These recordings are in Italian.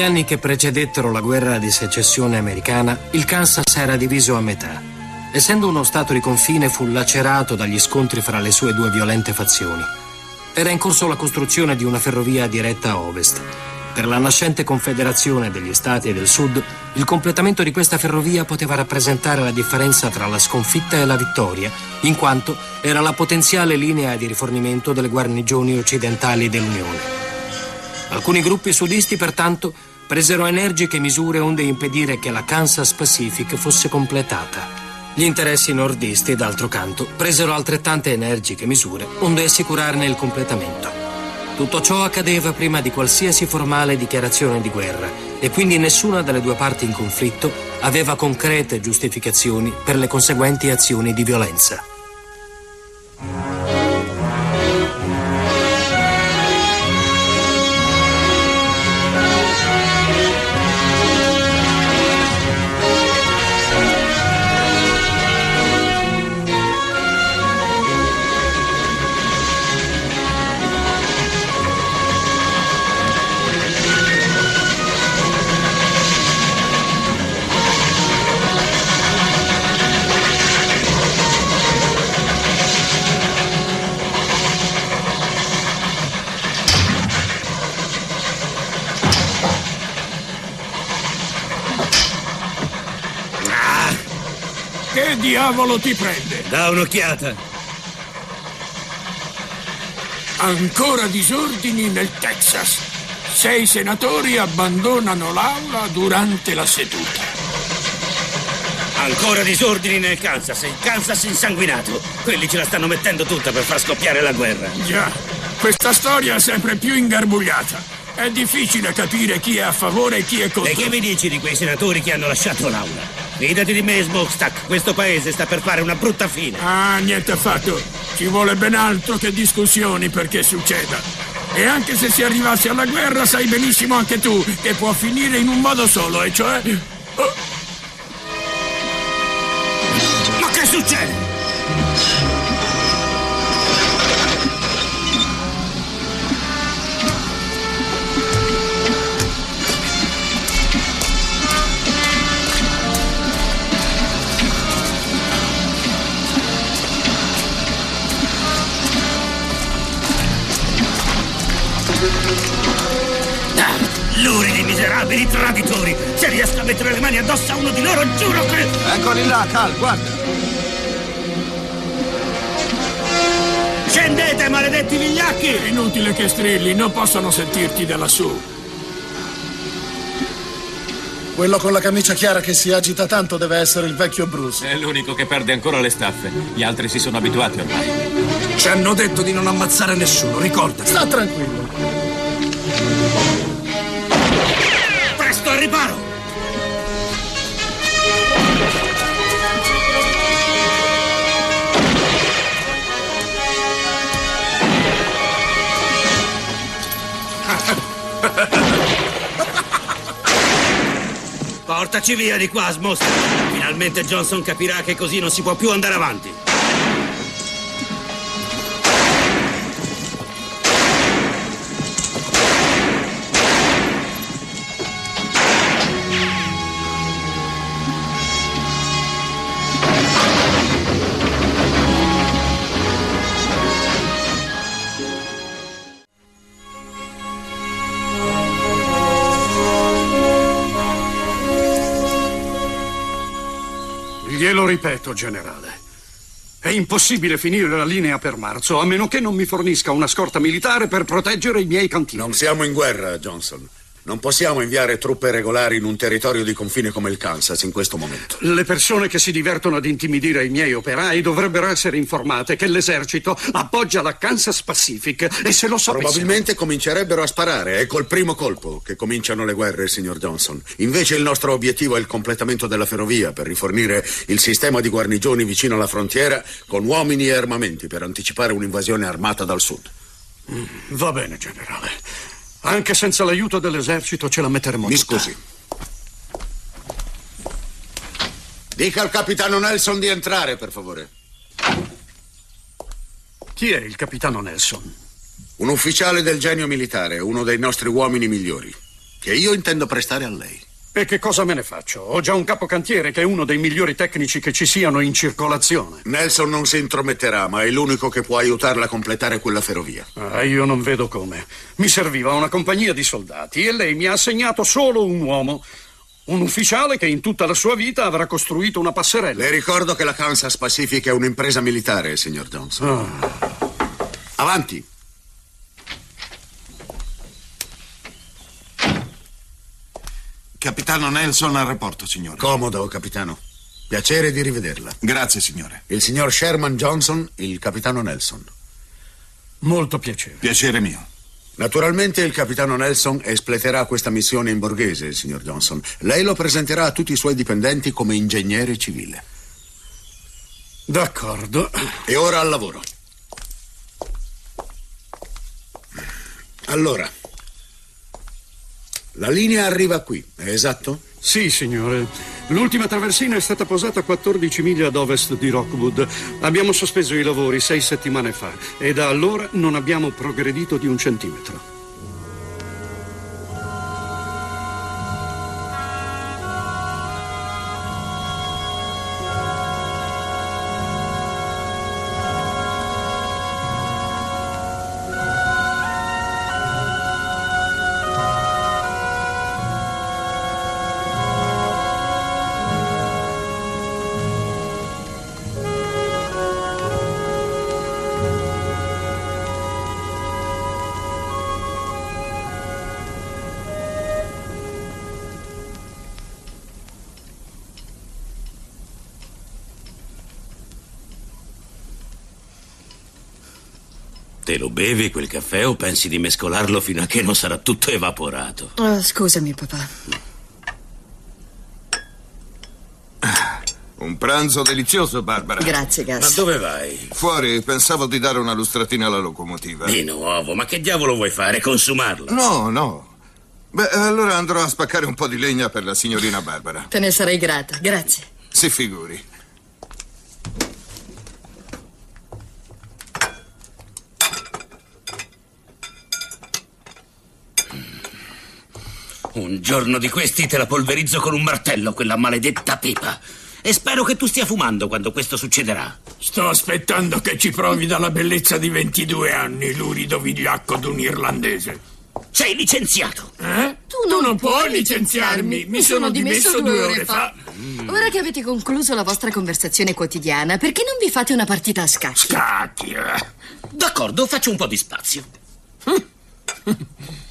Negli anni che precedettero la guerra di secessione americana, il Kansas era diviso a metà. Essendo uno stato di confine, fu lacerato dagli scontri fra le sue due violente fazioni. Era in corso la costruzione di una ferrovia diretta a ovest. Per la nascente confederazione degli stati del sud, il completamento di questa ferrovia poteva rappresentare la differenza tra la sconfitta e la vittoria, in quanto era la potenziale linea di rifornimento delle guarnigioni occidentali dell'Unione. Alcuni gruppi sudisti, pertanto, presero energiche misure onde impedire che la Kansas Pacific fosse completata. Gli interessi nordisti, d'altro canto, presero altrettante energiche misure onde assicurarne il completamento. Tutto ciò accadeva prima di qualsiasi formale dichiarazione di guerra e quindi nessuna delle due parti in conflitto aveva concrete giustificazioni per le conseguenti azioni di violenza. Diavolo ti prende? Da un'occhiata. Ancora disordini nel Texas. Sei senatori abbandonano l'aula durante la seduta. Ancora disordini nel Kansas. Il Kansas insanguinato. Quelli ce la stanno mettendo tutta per far scoppiare la guerra. Già, questa storia è sempre più ingarbugliata. È difficile capire chi è a favore e chi è contro. E che mi dici di quei senatori che hanno lasciato l'aula? Fidati di me, Smokestack. Questo paese sta per fare una brutta fine. Ah, niente affatto. Ci vuole ben altro che discussioni perché succeda. E anche se si arrivasse alla guerra, sai benissimo anche tu che può finire in un modo solo, e cioè. Oh, Ma che succede? Miserabili traditori! Se riesco a mettere le mani addosso a uno di loro, giuro che... Eccoli là, Cal, guarda. Scendete, maledetti vigliacchi! è inutile che strilli, non possono sentirti da lassù. Quello con la camicia chiara che si agita tanto deve essere il vecchio Bruce. È l'unico che perde ancora le staffe. Gli altri si sono abituati ormai. Ci hanno detto di non ammazzare nessuno, ricorda. Sta tranquillo. Portaci via di qua, Smos! Finalmente Johnson capirà che così non si può più andare avanti. Glielo ripeto, generale. È impossibile finire la linea per marzo a meno che non mi fornisca una scorta militare per proteggere i miei cantini. Non siamo in guerra, Johnson. Non possiamo inviare truppe regolari in un territorio di confine come il Kansas in questo momento. Le persone che si divertono ad intimidire i miei operai dovrebbero essere informate che l'esercito appoggia la Kansas Pacific e se lo sapessero... Probabilmente comincerebbero a sparare. È col primo colpo che cominciano le guerre, signor Johnson. Invece il nostro obiettivo è il completamento della ferrovia per rifornire il sistema di guarnigioni vicino alla frontiera con uomini e armamenti per anticipare un'invasione armata dal sud. Va bene, generale. Anche senza l'aiuto dell'esercito ce la metteremo Mi tutta. scusi. Dica al capitano Nelson di entrare, per favore. Chi è il capitano Nelson? Un ufficiale del genio militare, uno dei nostri uomini migliori. che io intendo prestare a lei. E che cosa me ne faccio? Ho già un capocantiere che è uno dei migliori tecnici che ci siano in circolazione. Nelson non si intrometterà, ma è l'unico che può aiutarla a completare quella ferrovia. Ah, io non vedo come. Mi serviva una compagnia di soldati e lei mi ha assegnato solo un uomo. Un ufficiale che in tutta la sua vita avrà costruito una passerella. Le ricordo che la Kansas Pacific è un'impresa militare, signor Johnson. Avanti. Capitano Nelson al rapporto, signore. Comodo, capitano. Piacere di rivederla. Grazie, signore. Il signor Sherman Johnson, il capitano Nelson. Molto piacere. Piacere mio. Naturalmente il capitano Nelson espleterà questa missione in borghese, signor Johnson. Lei lo presenterà a tutti i suoi dipendenti come ingegnere civile. D'accordo. E ora al lavoro. Allora, la linea arriva qui, è esatto? Sì, signore. L'ultima traversina è stata posata a 14 miglia ad ovest di Rockwood. Abbiamo sospeso i lavori sei settimane fa e da allora non abbiamo progredito di un centimetro. Bevi quel caffè o pensi di mescolarlo fino a che non sarà tutto evaporato? Oh, scusami, papà. Un pranzo delizioso, Barbara. Grazie, Gas. Ma dove vai? Fuori, pensavo di dare una lustratina alla locomotiva. Di nuovo, ma che diavolo vuoi fare? Consumarlo? No, no. Beh, allora andrò a spaccare un po' di legna per la signorina Barbara. Te ne sarei grata, grazie. Si figuri. Un giorno di questi te la polverizzo con un martello, quella maledetta pipa. E spero che tu stia fumando quando questo succederà. Sto aspettando che ci provi dalla bellezza di 22 anni, lurido vigliacco d'un irlandese. Sei licenziato. Eh? Tu non, puoi licenziarmi. Mi sono dimesso due ore fa. Ora che avete concluso la vostra conversazione quotidiana, perché non vi fate una partita a scacchi? Scacchi, eh. D'accordo, faccio un po' di spazio.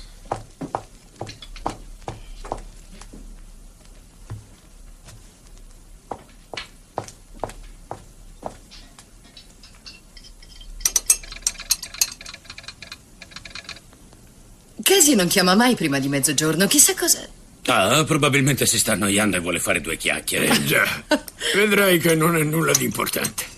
Casey non chiama mai prima di mezzogiorno, chissà cosa. Ah, probabilmente si sta annoiando e vuole fare due chiacchiere. Già, vedrai che non è nulla di importante.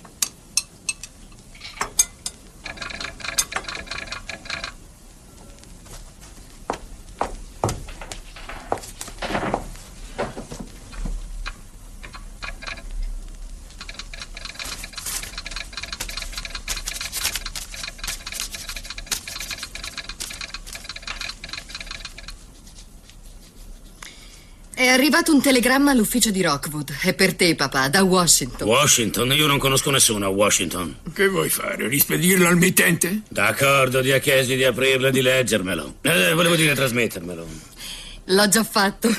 È arrivato un telegramma all'ufficio di Rockwood. È per te, papà, da Washington. Washington? Io non conosco nessuno a Washington. Che vuoi fare? Rispedirlo al mittente? D'accordo, ti ha chiesto di aprirlo e di leggermelo. Eh, volevo dire trasmettermelo. L'ho già fatto.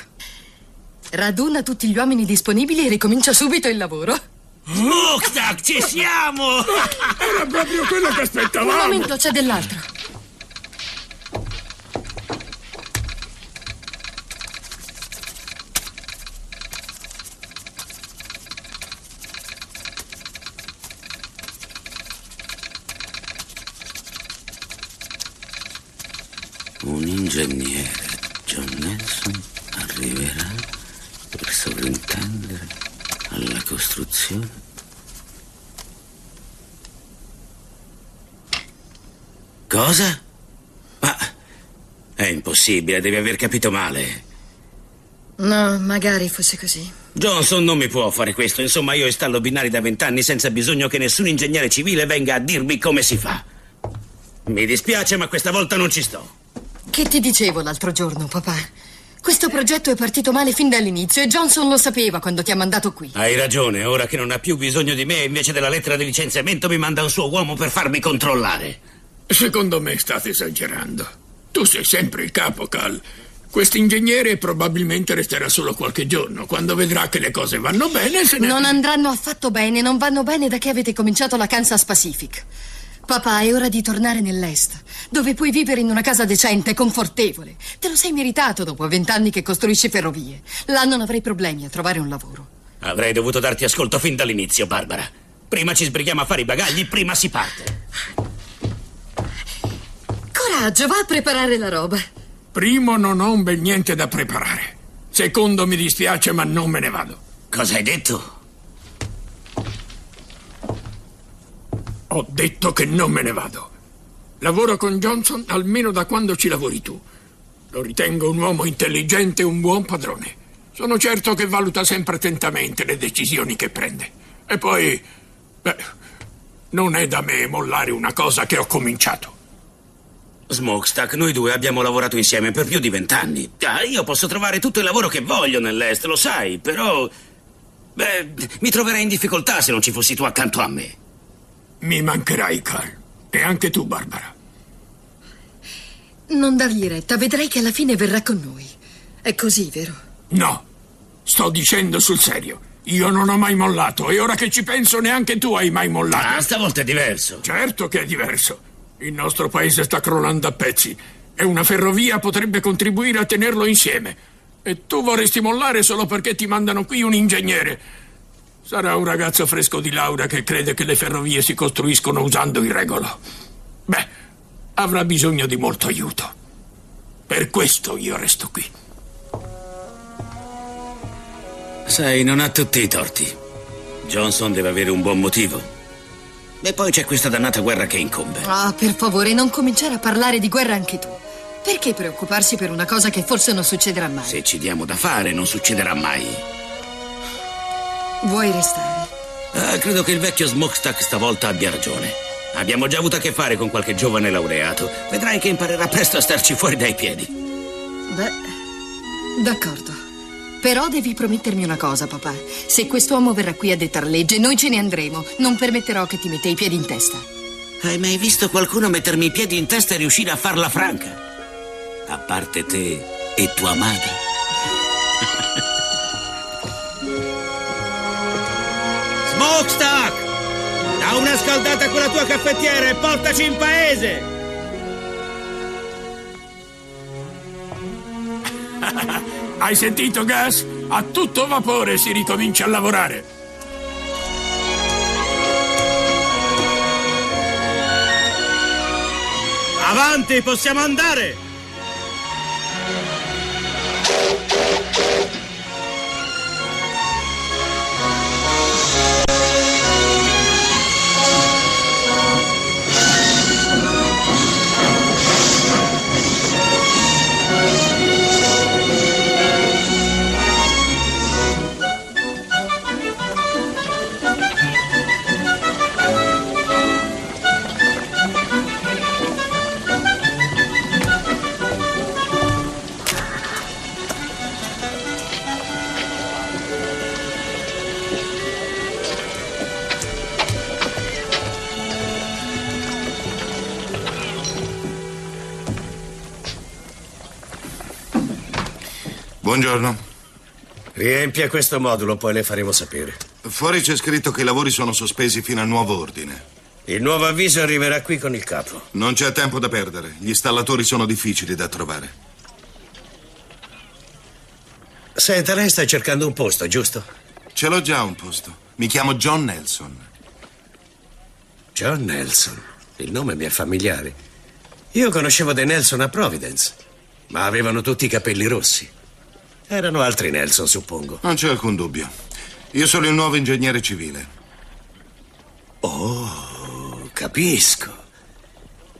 Raduna tutti gli uomini disponibili e ricomincia subito il lavoro. Muktak, ci siamo! Era proprio quello che Un aspettavamo. momento, c'è dell'altro. Un ingegnere, John Nelson, arriverà per sovrintendere alla costruzione. Cosa? Ma è impossibile, devi aver capito male. No, magari fosse così. Johnson non mi può fare questo. Insomma, io installo binari da vent'anni senza bisogno che nessun ingegnere civile venga a dirmi come si fa. Mi dispiace, ma questa volta non ci sto. Che ti dicevo l'altro giorno, papà? Questo progetto è partito male fin dall'inizio e Johnson lo sapeva quando ti ha mandato qui. Hai ragione, ora che non ha più bisogno di me, invece della lettera di licenziamento mi manda un suo uomo per farmi controllare. Secondo me state esagerando. Tu sei sempre il capo, Cal. Quest'ingegnere probabilmente resterà solo qualche giorno. Quando vedrà che le cose vanno bene, se ne... Non andranno affatto bene, non vanno bene da che avete cominciato la Kansas Pacific. Papà, è ora di tornare nell'Est, dove puoi vivere in una casa decente, confortevole. Te lo sei meritato dopo vent'anni che costruisci ferrovie. Là non avrei problemi a trovare un lavoro. Avrei dovuto darti ascolto fin dall'inizio, Barbara. Prima ci sbrighiamo a fare i bagagli, prima si parte. Coraggio, va a preparare la roba. Primo, non ho un bel niente da preparare. Secondo, mi dispiace, ma non me ne vado. Cosa hai detto? Ho detto che non me ne vado. Lavoro con Johnson almeno da quando ci lavori tu. Lo ritengo un uomo intelligente e un buon padrone. Sono certo che valuta sempre attentamente le decisioni che prende. E poi, beh, non è da me mollare una cosa che ho cominciato. Smokestack, noi due abbiamo lavorato insieme per più di vent'anni. Ah, io posso trovare tutto il lavoro che voglio nell'Est, lo sai, però... Beh, mi troverei in difficoltà se non ci fossi tu accanto a me. Mi mancherai, Carl. E anche tu, Barbara. Non dargli retta, vedrai che alla fine verrà con noi. È così, vero? No, sto dicendo sul serio. Io non ho mai mollato e ora che ci penso neanche tu hai mai mollato. Ah, stavolta è diverso. Certo che è diverso. Il nostro paese sta crollando a pezzi e una ferrovia potrebbe contribuire a tenerlo insieme. E tu vorresti mollare solo perché ti mandano qui un ingegnere. Sarà un ragazzo fresco di laurea che crede che le ferrovie si costruiscono usando il regolo. Beh, avrà bisogno di molto aiuto. Per questo io resto qui. Sai, non ha tutti i torti. Johnson deve avere un buon motivo. E poi c'è questa dannata guerra che incombe. Ah, per favore, non cominciare a parlare di guerra anche tu. Perché preoccuparsi per una cosa che forse non succederà mai? Se ci diamo da fare, non succederà mai. Vuoi restare? Ah, credo che il vecchio Smokestack stavolta abbia ragione. Abbiamo già avuto a che fare con qualche giovane laureato. Vedrai che imparerà presto a starci fuori dai piedi. Beh, d'accordo. Però devi promettermi una cosa, papà. Se quest'uomo verrà qui a dettar legge, noi ce ne andremo. Non permetterò che ti metta i piedi in testa. Hai mai visto qualcuno mettermi i piedi in testa e riuscire a farla franca? A parte te e tua madre. Smokestack! Da una scaldata con la tua caffettiera e portaci in paese! Hai sentito, Gas? A tutto vapore si ricomincia a lavorare. Avanti, possiamo andare! Buongiorno. Riempia questo modulo, poi le faremo sapere. Fuori c'è scritto che i lavori sono sospesi fino a nuovo ordine. Il nuovo avviso arriverà qui con il capo. Non c'è tempo da perdere. Gli installatori sono difficili da trovare. Senta, lei sta cercando un posto, giusto? Ce l'ho già un posto. Mi chiamo John Nelson. John Nelson. Il nome mi è familiare. Io conoscevo dei Nelson a Providence, ma avevano tutti i capelli rossi. Erano altri Nelson, suppongo. Non c'è alcun dubbio. Io sono il nuovo ingegnere civile. Oh, capisco.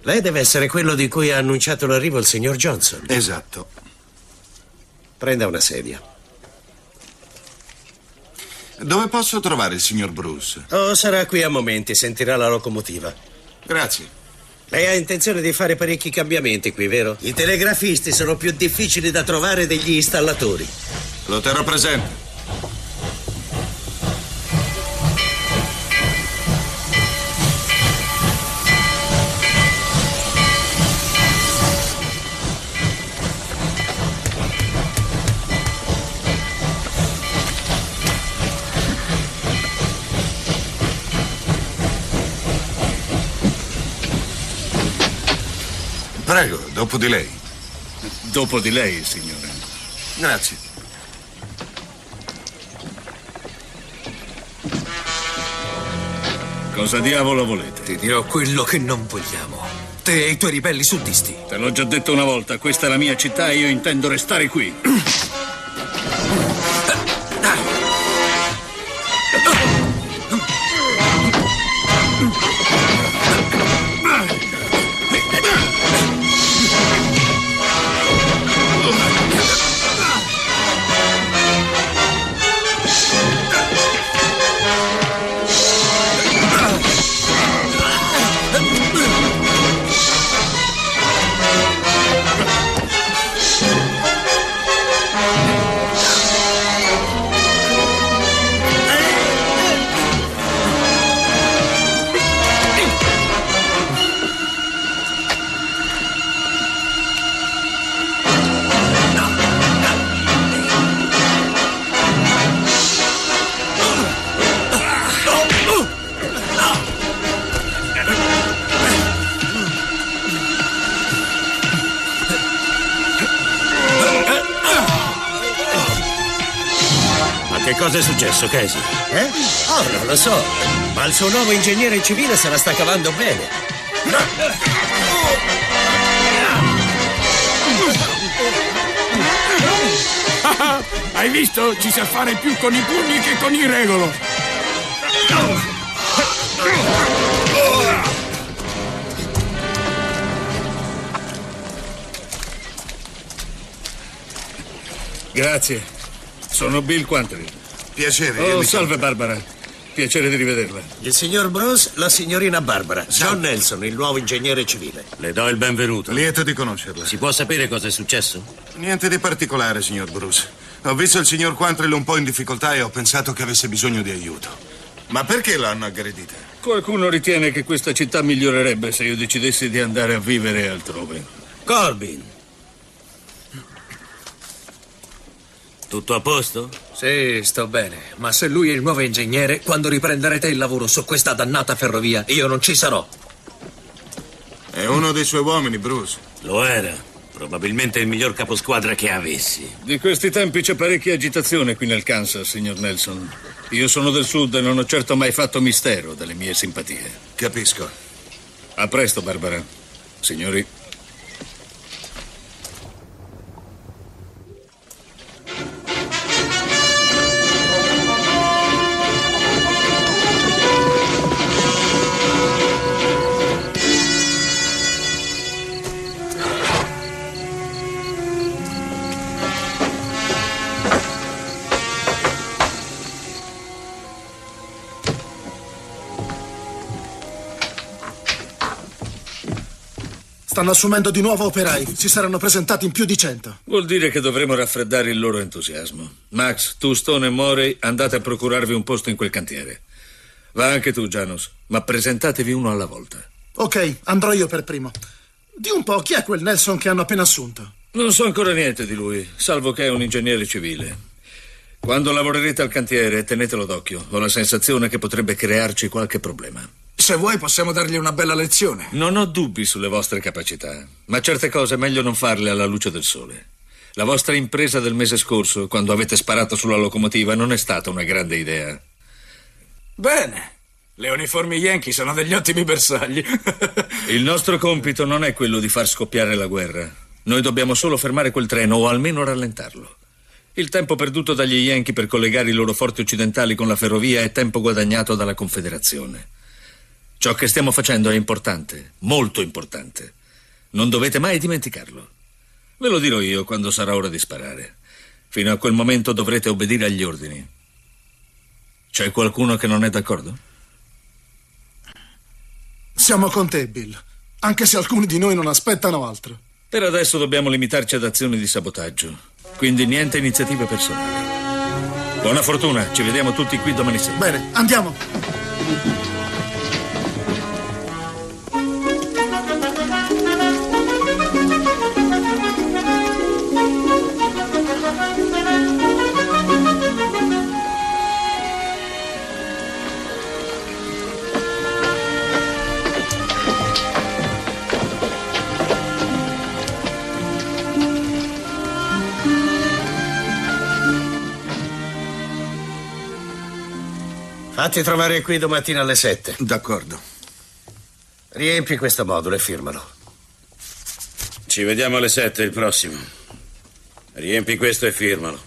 Lei deve essere quello di cui ha annunciato l'arrivo il signor Johnson. Esatto. Prenda una sedia. Dove posso trovare il signor Bruce? Oh, sarà qui a momenti, sentirà la locomotiva. Grazie. Lei ha intenzione di fare parecchi cambiamenti qui, vero? I telegrafisti sono più difficili da trovare degli installatori. Lo terrò presente. Prego, dopo di lei. Dopo di lei, signore. Grazie. Cosa diavolo volete? Ti dirò quello che non vogliamo. Te e i tuoi ribelli suddisti. Te l'ho già detto una volta, questa è la mia città e io intendo restare qui. successo, Casey? Eh? Oh, non lo so. Ma il suo nuovo ingegnere civile se la sta cavando bene. Hai visto? Ci sa fare più con i pugni che con il regolo. Grazie. Sono Bill Quantrill. Piacere. Oh, salve Barbara. Piacere di rivederla. Il signor Bruce, la signorina Barbara. John Nelson, il nuovo ingegnere civile. Le do il benvenuto. Lieto di conoscerla. Si può sapere cosa è successo? Niente di particolare, signor Bruce. Ho visto il signor Quantrill un po' in difficoltà e ho pensato che avesse bisogno di aiuto. Ma perché l'hanno aggredita? Qualcuno ritiene che questa città migliorerebbe se io decidessi di andare a vivere altrove. Corbin. Tutto a posto? Sì, sto bene. Ma se lui è il nuovo ingegnere, quando riprenderete il lavoro su questa dannata ferrovia, io non ci sarò. È uno dei suoi uomini, Bruce. Lo era. Probabilmente il miglior caposquadra che avessi. Di questi tempi c'è parecchia agitazione qui nel Kansas, signor Nelson. Io sono del sud e non ho certo mai fatto mistero delle mie simpatie. Capisco. A presto, Barbara. Signori. Stanno assumendo di nuovo operai. Si saranno presentati in più di cento. Vuol dire che dovremo raffreddare il loro entusiasmo. Max, tu, Stone e Morey andate a procurarvi un posto in quel cantiere. Va anche tu, Janus, ma presentatevi uno alla volta. Ok, andrò io per primo. Di un po', chi è quel Nelson che hanno appena assunto? Non so ancora niente di lui, salvo che è un ingegnere civile. Quando lavorerete al cantiere, tenetelo d'occhio. Ho la sensazione che potrebbe crearci qualche problema. Se vuoi possiamo dargli una bella lezione. Non ho dubbi sulle vostre capacità, ma certe cose è meglio non farle alla luce del sole. La vostra impresa del mese scorso, quando avete sparato sulla locomotiva, non è stata una grande idea. Bene. Le uniformi Yankee sono degli ottimi bersagli. Il nostro compito non è quello di far scoppiare la guerra. Noi dobbiamo solo fermare quel treno o almeno rallentarlo. Il tempo perduto dagli Yankee per collegare i loro forti occidentali con la ferrovia è tempo guadagnato dalla Confederazione. Ciò che stiamo facendo è importante, molto importante. Non dovete mai dimenticarlo. Ve lo dirò io quando sarà ora di sparare. Fino a quel momento dovrete obbedire agli ordini. C'è qualcuno che non è d'accordo? Siamo con te, Bill. Anche se alcuni di noi non aspettano altro. Per adesso dobbiamo limitarci ad azioni di sabotaggio. Quindi niente iniziative personali. Buona fortuna, ci vediamo tutti qui domani sera. Bene, andiamo. Fatti trovare qui domattina alle 7. D'accordo. Riempi questo modulo e firmalo. Ci vediamo alle 7 il prossimo. Riempi questo e firmalo.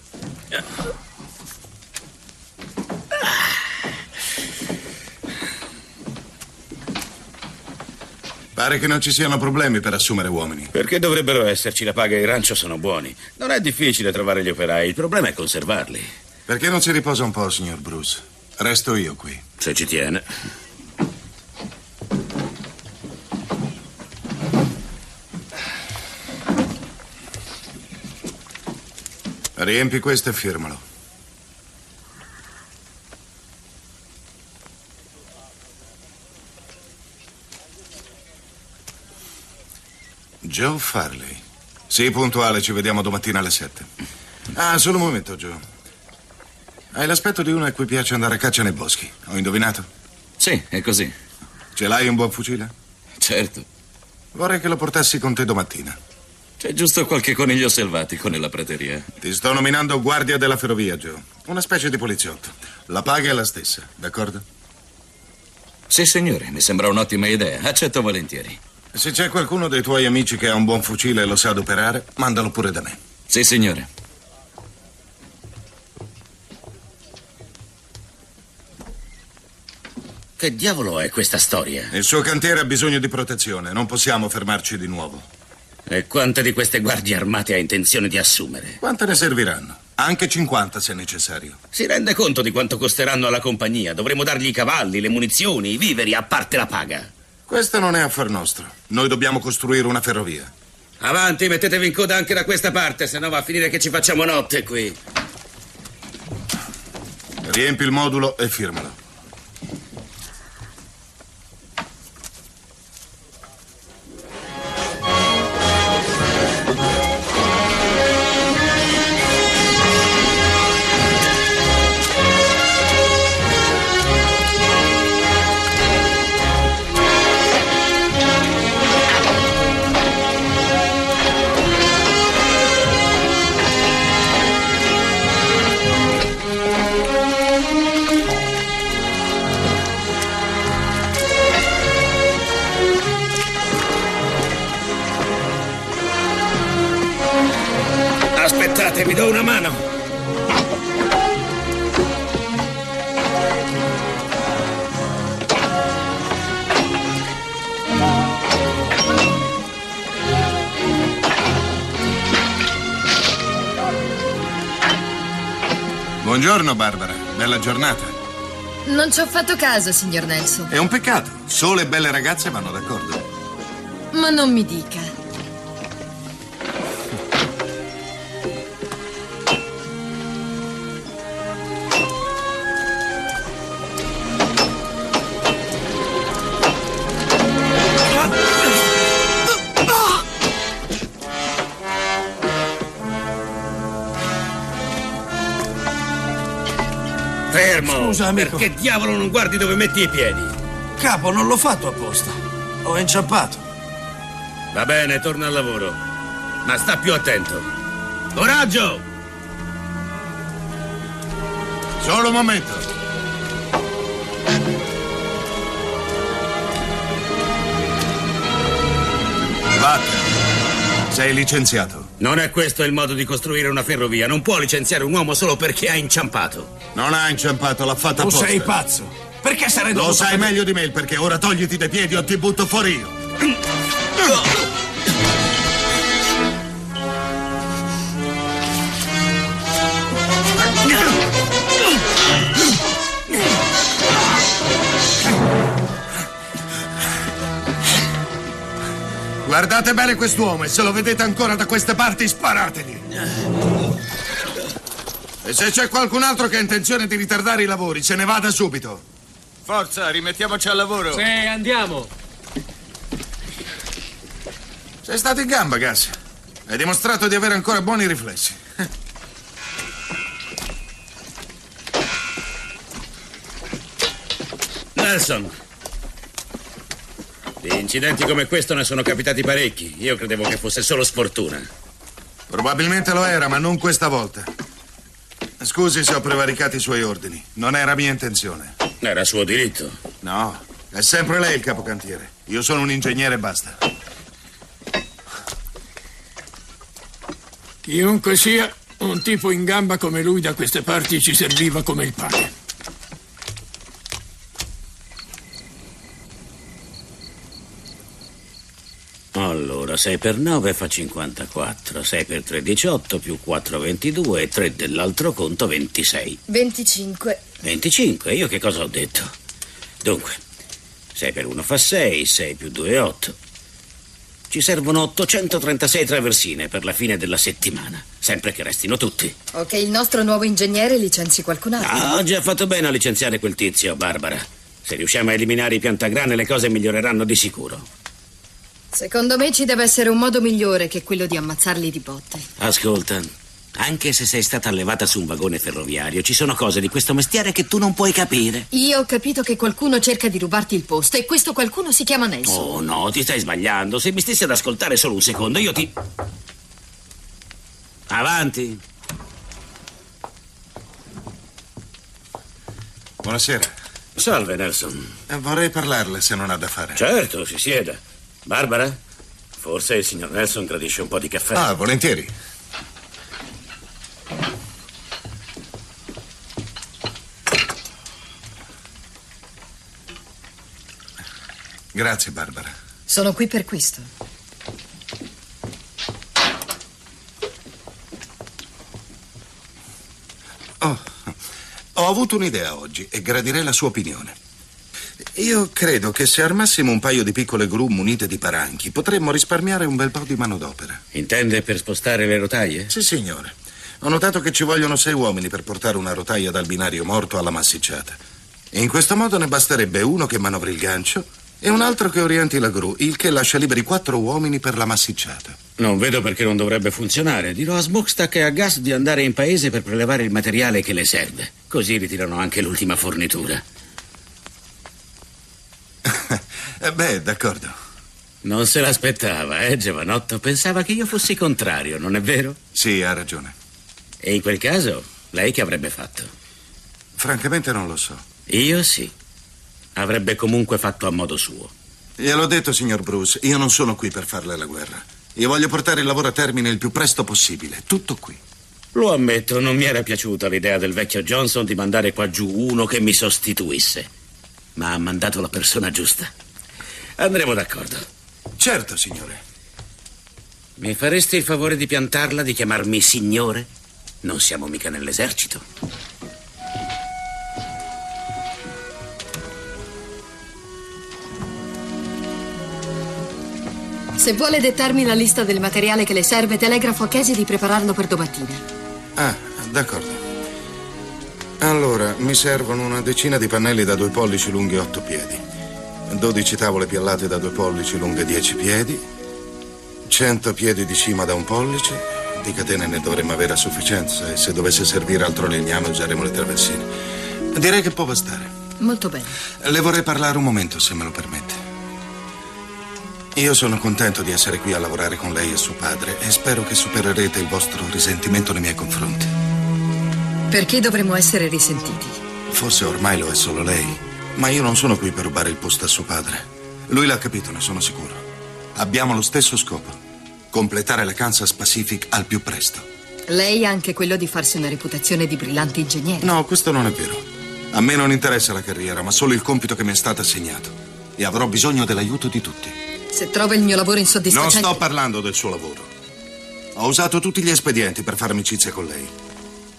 Pare che non ci siano problemi per assumere uomini. Perché dovrebbero esserci? La paga e il rancio sono buoni. Non è difficile trovare gli operai, il problema è conservarli. Perché non si riposa un po', signor Bruce? Resto io qui. Se ci tiene. Riempi questo e firmalo. Joe Farley. Sii puntuale, ci vediamo domattina alle 7. Ah, solo un momento, Joe. Hai l'aspetto di uno a cui piace andare a caccia nei boschi. Ho indovinato? Sì, è così. Ce l'hai un buon fucile? Certo. Vorrei che lo portassi con te domattina. C'è giusto qualche coniglio selvatico nella prateria. Ti sto nominando guardia della ferrovia, Joe. Una specie di poliziotto. La paga è la stessa, d'accordo? Sì, signore, mi sembra un'ottima idea. Accetto volentieri. Se c'è qualcuno dei tuoi amici che ha un buon fucile e lo sa adoperare, mandalo pure da me. Sì, signore. Che diavolo è questa storia? Il suo cantiere ha bisogno di protezione, non possiamo fermarci di nuovo. E quante di queste guardie armate ha intenzione di assumere? Quante ne serviranno? Anche 50 se necessario. Si rende conto di quanto costeranno alla compagnia? Dovremo dargli i cavalli, le munizioni, i viveri, a parte la paga. Questo non è affar nostro. Noi dobbiamo costruire una ferrovia. Avanti, mettetevi in coda anche da questa parte, se no va a finire che ci facciamo notte qui. Riempi il modulo e firmalo. Aspettate, vi do una mano. Buongiorno, Barbara. Bella giornata. Non ci ho fatto caso, signor Nelson. È un peccato. Sole e belle ragazze vanno d'accordo. Ma non mi dica. Fermo! Scusa, amico. Perché diavolo non guardi dove metti i piedi? Capo, non l'ho fatto apposta. Ho inciampato. Va bene, torna al lavoro. Ma sta più attento. Coraggio! Solo un momento. Vattene. Sei licenziato. Non è questo il modo di costruire una ferrovia. Non può licenziare un uomo solo perché ha inciampato. Non ha inciampato, l'ha fatta Tu apposta. sei pazzo. Perché sarei Lo dovuto... sai meglio di me il perché. Ora togliti dai piedi o ti butto fuori io. Guardate bene quest'uomo e se lo vedete ancora da queste parti sparategli. E se c'è qualcun altro che ha intenzione di ritardare i lavori, se ne vada subito. Forza, rimettiamoci al lavoro. Sì, andiamo. Sei stato in gamba, Gas. Hai dimostrato di avere ancora buoni riflessi. Nelson. Di incidenti come questo ne sono capitati parecchi. Io credevo che fosse solo sfortuna. Probabilmente lo era, ma non questa volta. Scusi se ho prevaricato i suoi ordini. Non era mia intenzione. Era suo diritto. No, è sempre lei il capocantiere. Io sono un ingegnere e basta. Chiunque sia, un tipo in gamba come lui da queste parti ci serviva come il pane. Allora, 6 per 9 fa 54, 6 per 3 18, più 4 22 e 3 dell'altro conto 26. 25. 25, io che cosa ho detto? Dunque, 6 per 1 fa 6, 6 più 2 è 8. Ci servono 836 traversine per la fine della settimana, sempre che restino tutti. O che il nostro nuovo ingegnere licenzi qualcun altro. Ah, oggi ha fatto bene a licenziare quel tizio, Barbara. Se riusciamo a eliminare i piantagrane le cose miglioreranno di sicuro. Secondo me ci deve essere un modo migliore che quello di ammazzarli di botte. Ascolta, anche se sei stata allevata su un vagone ferroviario, ci sono cose di questo mestiere che tu non puoi capire. Io ho capito che qualcuno cerca di rubarti il posto e questo qualcuno si chiama Nelson. Oh no, ti stai sbagliando. Se mi stessi ad ascoltare solo un secondo, io ti. Avanti. Buonasera. Salve, Nelson. Eh, Vorrei parlarle se non ha da fare. Certo, si sieda. Barbara? Forse il signor Nelson gradisce un po' di caffè. Ah, volentieri. Grazie, Barbara. Sono qui per questo. Oh, ho avuto un'idea oggi e gradirei la sua opinione. Io credo che se armassimo un paio di piccole gru munite di paranchi potremmo risparmiare un bel po' di manodopera. Intende per spostare le rotaie? Sì, signore. Ho notato che ci vogliono sei uomini per portare una rotaia dal binario morto alla massicciata. In questo modo ne basterebbe uno che manovri il gancio e un altro che orienti la gru, il che lascia liberi quattro uomini per la massicciata. Non vedo perché non dovrebbe funzionare. Dirò a Smokestack e a Gas di andare in paese per prelevare il materiale che le serve. Così ritirano anche l'ultima fornitura. Eh, Beh, d'accordo. Non se l'aspettava, eh, giovanotto? Pensava che io fossi contrario, non è vero? Sì, ha ragione. E in quel caso, lei che avrebbe fatto? Francamente non lo so. Io sì. Avrebbe comunque fatto a modo suo. Gliel'ho detto, signor Bruce, io non sono qui per farle la guerra. Io voglio portare il lavoro a termine il più presto possibile. Tutto qui. Lo ammetto, non mi era piaciuta l'idea del vecchio Johnson di mandare qua giù uno che mi sostituisse. Ma ha mandato la persona giusta. Andremo d'accordo. Certo, signore. Mi faresti il favore di piantarla, di chiamarmi signore? Non siamo mica nell'esercito. Se vuole dettarmi la lista del materiale che le serve, telegrafo a Casey di prepararlo per domattina. Ah, d'accordo. Allora, mi servono una decina di pannelli da due pollici lunghi otto piedi, 12 tavole piallate da due pollici lunghe 10 piedi, 100 piedi di cima da un pollice. Di catene ne dovremmo avere a sufficienza e se dovesse servire altro legname useremo le traversine. Direi che può bastare. Molto bene. Le vorrei parlare un momento, se me lo permette. Io sono contento di essere qui a lavorare con lei e suo padre e spero che supererete il vostro risentimento nei miei confronti. Perché dovremmo essere risentiti? Forse ormai lo è solo lei, ma io non sono qui per rubare il posto a suo padre. Lui l'ha capito, ne sono sicuro. Abbiamo lo stesso scopo, completare la Kansas Pacific al più presto. Lei ha anche quello di farsi una reputazione di brillante ingegnere. No, questo non è vero. A me non interessa la carriera, ma solo il compito che mi è stato assegnato. E avrò bisogno dell'aiuto di tutti. Se trova il mio lavoro Non insoddisfacente... sto parlando del suo lavoro. Ho usato tutti gli espedienti per fare amicizia con lei,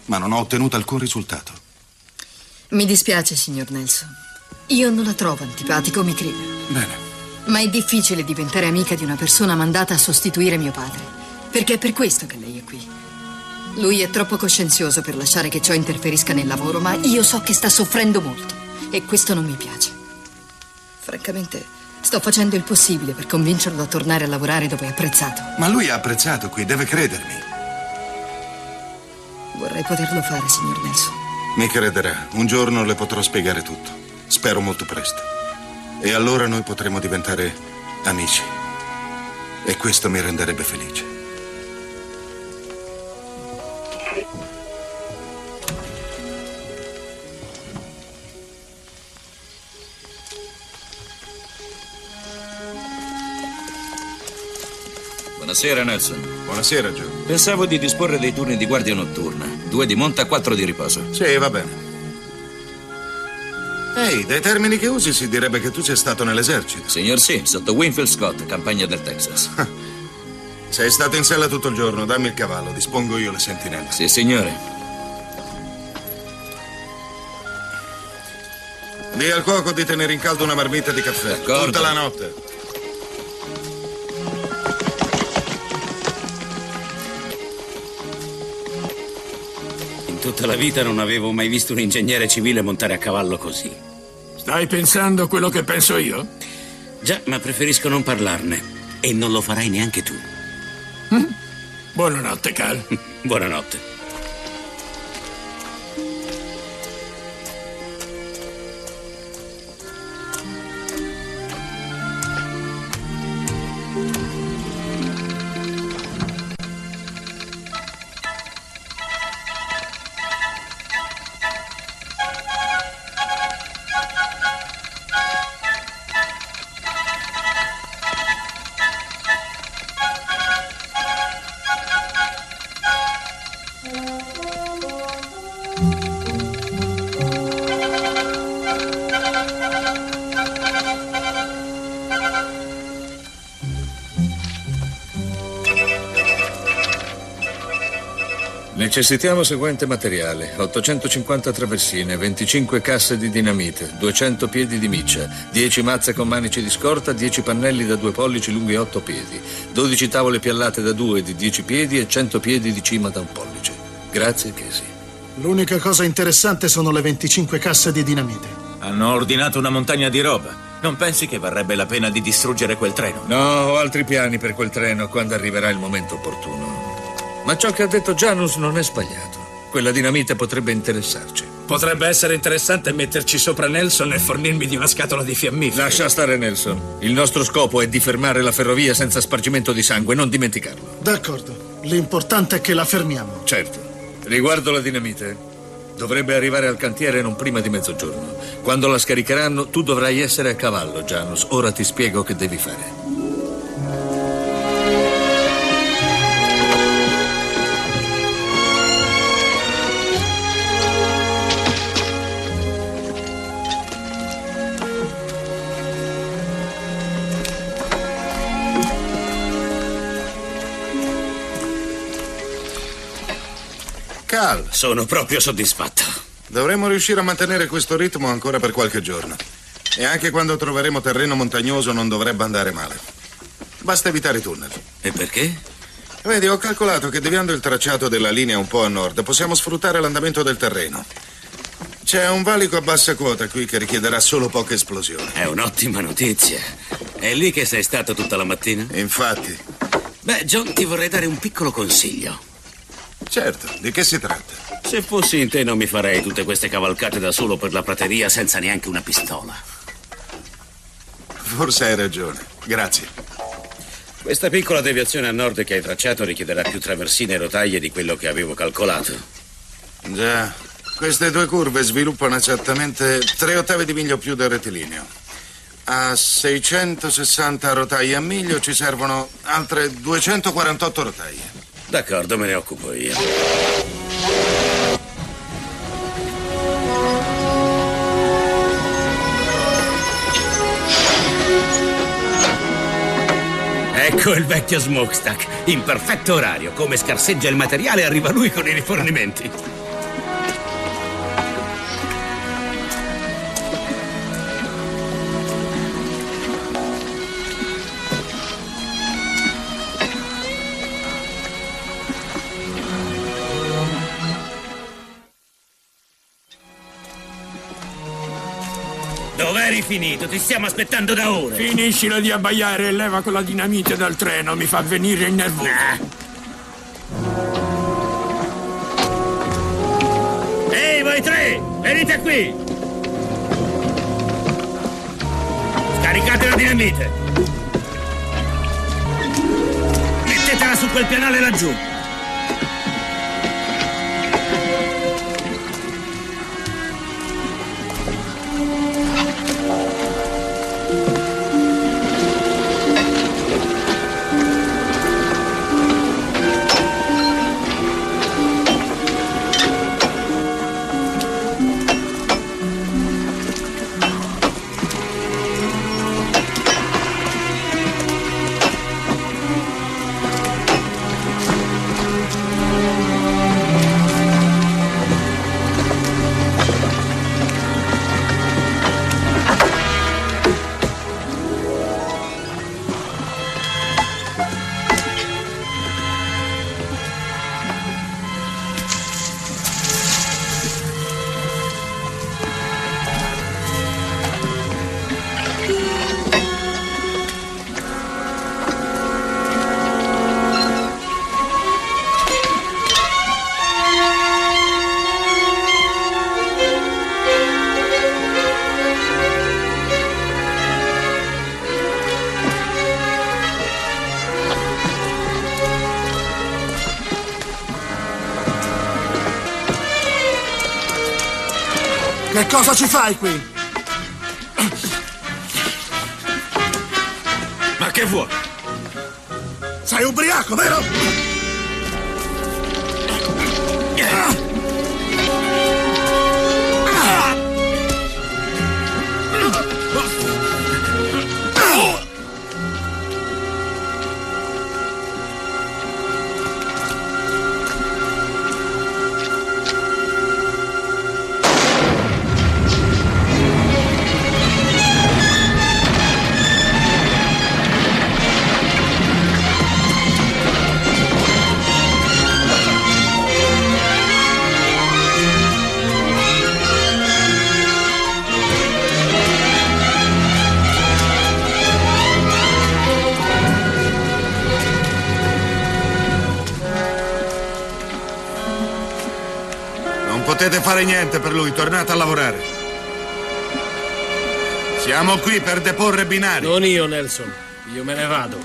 ma non ho ottenuto alcun risultato. Mi dispiace, signor Nelson. Io non la trovo antipatico, mi creda. Bene. Ma è difficile diventare amica di una persona mandata a sostituire mio padre. Perché è per questo che lei è qui. Lui è troppo coscienzioso per lasciare che ciò interferisca nel lavoro, ma io so che sta soffrendo molto. E questo non mi piace. Francamente, sto facendo il possibile per convincerlo a tornare a lavorare dove è apprezzato. Ma lui è apprezzato qui, deve credermi. Vorrei poterlo fare, signor Nelson. Mi crederà. Un giorno le potrò spiegare tutto. Spero molto presto. E allora noi potremo diventare amici. E questo mi renderebbe felice. Buonasera, Nelson. Buonasera, Joe. Pensavo di disporre dei turni di guardia notturna. Due di monta, quattro di riposo. Sì, va bene. Ehi, dai termini che usi si direbbe che tu sei stato nell'esercito. Signor sì, sotto Winfield Scott, campagna del Texas. Sei stato in sella tutto il giorno, dammi il cavallo, dispongo io le sentinelle. Sì, signore. Dì al cuoco di tenere in caldo una marmita di caffè. D'accordo. Tutta la notte. Tutta la vita non avevo mai visto un ingegnere civile montare a cavallo così. Stai pensando quello che penso io? Già, ma preferisco non parlarne. E non lo farai neanche tu. Buonanotte, Cal. Buonanotte. Necessitiamo seguente materiale: 850 traversine, 25 casse di dinamite, 200 piedi di miccia, 10 mazze con manici di scorta, 10 pannelli da 2 pollici lunghi 8 piedi, 12 tavole piallate da 2 di 10 piedi e 100 piedi di cima da un pollice. Grazie, Casey. L'unica cosa interessante sono le 25 casse di dinamite. Hanno ordinato una montagna di roba. Non pensi che varrebbe la pena di distruggere quel treno? No, ho altri piani per quel treno quando arriverà il momento opportuno. Ma ciò che ha detto Janus non è sbagliato. Quella dinamite potrebbe interessarci. Potrebbe essere interessante metterci sopra Nelson e fornirmi di una scatola di fiammiferi. Lascia stare Nelson. Il nostro scopo è di fermare la ferrovia senza spargimento di sangue, non dimenticarlo. D'accordo. L'importante è che la fermiamo. Certo. Riguardo la dinamite, dovrebbe arrivare al cantiere non prima di mezzogiorno. Quando la scaricheranno, tu dovrai essere a cavallo, Janus. Ora ti spiego che devi fare. Cal, Sono proprio soddisfatto. dovremmo riuscire a mantenere questo ritmo ancora per qualche giorno. E anche quando troveremo terreno montagnoso non dovrebbe andare male. Basta evitare i tunnel. E perché? Vedi, ho calcolato che deviando il tracciato della linea un po' a nord possiamo sfruttare l'andamento del terreno. C'è un valico a bassa quota qui che richiederà solo poche esplosioni. È un'ottima notizia. È lì che sei stato tutta la mattina? Infatti. Beh, John, ti vorrei dare un piccolo consiglio. Certo, di che si tratta? Se fossi in te non mi farei tutte queste cavalcate da solo per la prateria senza neanche una pistola. Forse hai ragione. Grazie. Questa piccola deviazione a nord che hai tracciato richiederà più traversine e rotaie di quello che avevo calcolato. Già, queste due curve sviluppano esattamente tre ottavi di miglio più del rettilineo. A 660 rotaie a miglio ci servono altre 248 rotaie. D'accordo, me ne occupo io. Ecco il vecchio smokestack, in perfetto orario. Come scarseggia il materiale, arriva lui con i rifornimenti. Finito? Ti stiamo aspettando da ore. Finiscila di abbaiare e leva quella dinamite dal treno, mi fa venire il nervoso. Ehi, voi tre! Venite qui! Scaricate la dinamite! Mettetela su quel pianale laggiù! Cosa ci fai qui? Ma che vuoi? Sei ubriaco, vero? Potete fare niente per lui, tornate a lavorare. Siamo qui per deporre binari. Non io, Nelson. Io me ne vado.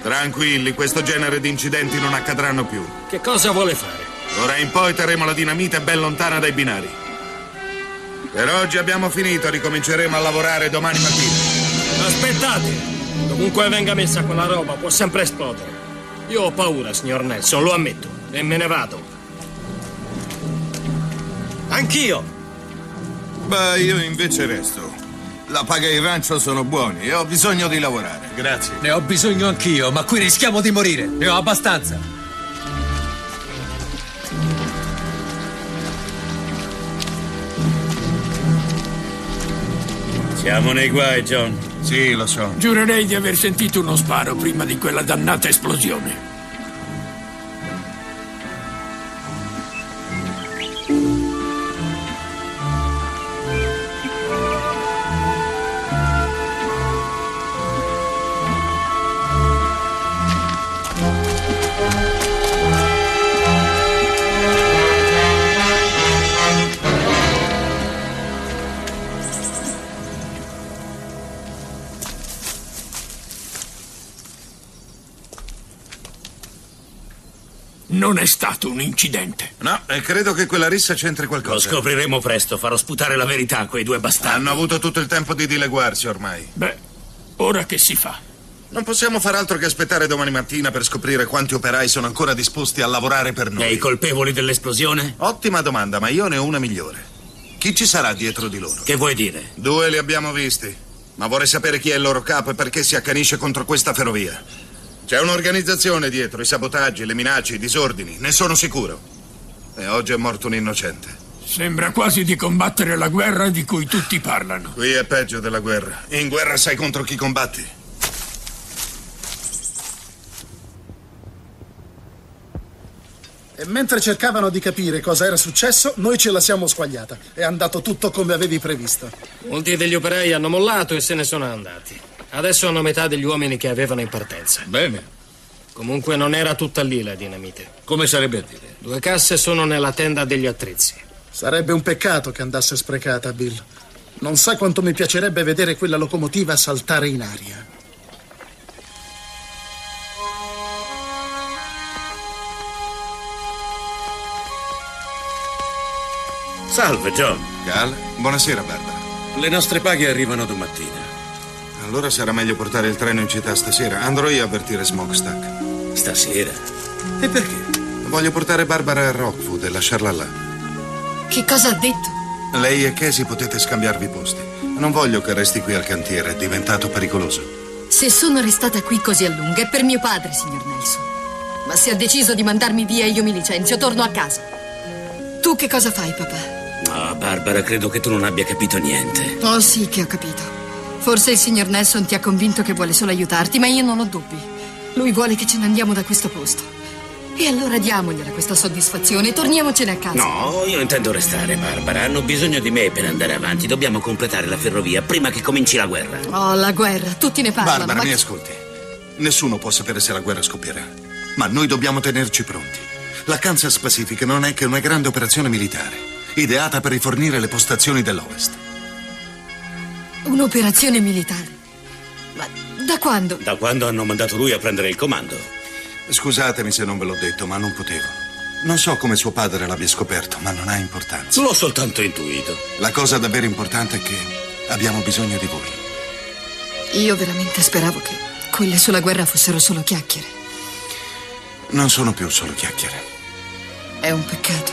Tranquilli, questo genere di incidenti non accadranno più. Che cosa vuole fare? D'ora in poi terremo la dinamite ben lontana dai binari. Per oggi abbiamo finito, ricominceremo a lavorare domani mattina. Aspettate! Dovunque venga messa quella roba può sempre esplodere. Io ho paura, signor Nelson, lo ammetto. E me ne vado. Anch'io. Beh, io invece resto. La paga e il rancio sono buoni e ho bisogno di lavorare. Grazie. Ne ho bisogno anch'io, ma qui rischiamo di morire. Ne ho abbastanza. Siamo nei guai, John. Sì, lo so. Giurerei di aver sentito uno sparo prima di quella dannata esplosione. Non è stato un incidente. No, e credo che quella rissa c'entri Lo qualcosa. scopriremo presto, farò sputare la verità a quei due bastardi. Hanno avuto tutto il tempo di dileguarsi ormai. Beh, ora che si fa? Non possiamo far altro che aspettare domani mattina per scoprire quanti operai sono ancora disposti a lavorare per noi. E i colpevoli dell'esplosione? Ottima domanda, ma io ne ho una migliore. Chi ci sarà dietro di loro? Che vuoi dire? Due li abbiamo visti, ma vorrei sapere chi è il loro capo e perché si accanisce contro questa ferrovia. C'è un'organizzazione dietro, i sabotaggi, le minacce, i disordini, ne sono sicuro. E oggi è morto un innocente. Sembra quasi di combattere la guerra di cui tutti parlano. Qui è peggio della guerra. In guerra sai contro chi combatti. E mentre cercavano di capire cosa era successo, noi ce la siamo squagliata. È andato tutto come avevi previsto. Molti degli operai hanno mollato e se ne sono andati. Adesso hanno metà degli uomini che avevano in partenza. Bene. Comunque non era tutta lì la dinamite. Come sarebbe a dire? Due casse sono nella tenda degli attrezzi. Sarebbe un peccato che andasse sprecata, Bill. Non sai quanto mi piacerebbe vedere quella locomotiva saltare in aria. Salve, John. Cal, buonasera, Barbara. Le nostre paghe arrivano domattina. Allora sarà meglio portare il treno in città stasera. Andrò io a avvertire Smokestack. Stasera? E perché? Voglio portare Barbara a Rockwood e lasciarla là. Che cosa ha detto? Lei e Casey potete scambiarvi posti. Non voglio che resti qui al cantiere, è diventato pericoloso. Se sono restata qui così a lungo è per mio padre, signor Nelson. Ma se ha deciso di mandarmi via e io mi licenzio, torno a casa. Tu che cosa fai, papà? No, Barbara, credo che tu non abbia capito niente. Oh sì che ho capito. Forse il signor Nelson ti ha convinto che vuole solo aiutarti, ma io non ho dubbi. Lui vuole che ce ne andiamo da questo posto. E allora diamogliela questa soddisfazione e torniamocene a casa. No, io intendo restare, Barbara. Hanno bisogno di me per andare avanti. Dobbiamo completare la ferrovia prima che cominci la guerra. Oh, la guerra, tutti ne parlano. Barbara, ma... mi ascolti. Nessuno può sapere se la guerra scoppierà. Ma noi dobbiamo tenerci pronti. La Kansas Pacific non è che una grande operazione militare, ideata per rifornire le postazioni dell'Ovest. Un'operazione militare. Ma da quando? Da quando hanno mandato lui a prendere il comando. Scusatemi se non ve l'ho detto, ma non potevo. Non so come suo padre l'abbia scoperto, ma non ha importanza. L'ho soltanto intuito. La cosa davvero importante è che abbiamo bisogno di voi. Io veramente speravo che quelle sulla guerra fossero solo chiacchiere. Non sono più solo chiacchiere. È un peccato.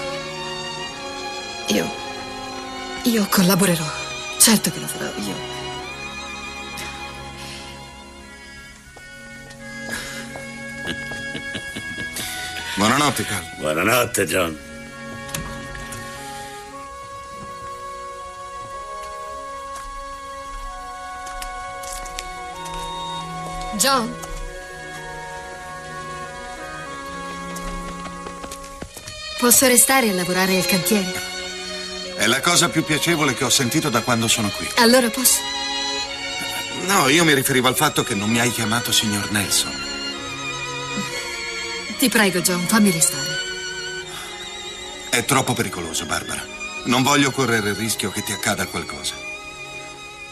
Io. Io collaborerò. Certo che lo farò io. Buonanotte, Cal. Buonanotte, John. John. Posso restare a lavorare al cantiere? È la cosa più piacevole che ho sentito da quando sono qui. Allora posso? No, io mi riferivo al fatto che non mi hai chiamato signor Nelson. Ti prego, John, fammi restare. È troppo pericoloso, Barbara. Non voglio correre il rischio che ti accada qualcosa.